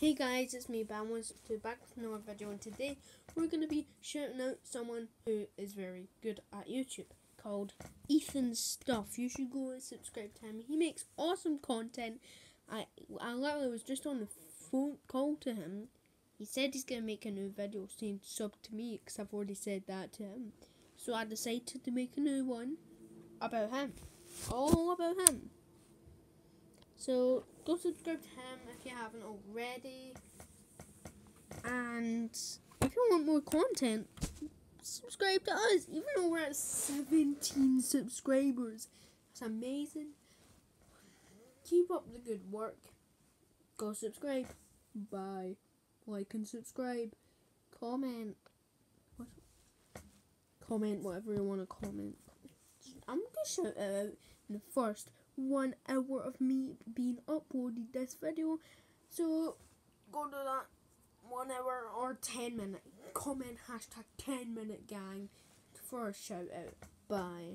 Hey guys, it's me, Bamwas, to back with another video, and today we're going to be shouting out someone who is very good at YouTube, called Ethan Stuff. You should go and subscribe to him. He makes awesome content. I, I literally was just on the phone call to him. He said he's going to make a new video saying sub to me, because I've already said that to him. So I decided to make a new one about him. All about him. So go subscribe to him if you haven't already. And if you want more content, subscribe to us. Even though we're at 17 subscribers. That's amazing. Keep up the good work. Go subscribe. Bye. Like and subscribe. Comment. What? Comment whatever you want to comment. I'm gonna shout it out in the first one hour of me being uploaded this video. So go to that one hour or ten minute. Comment hashtag ten minute gang for a shout out. Bye.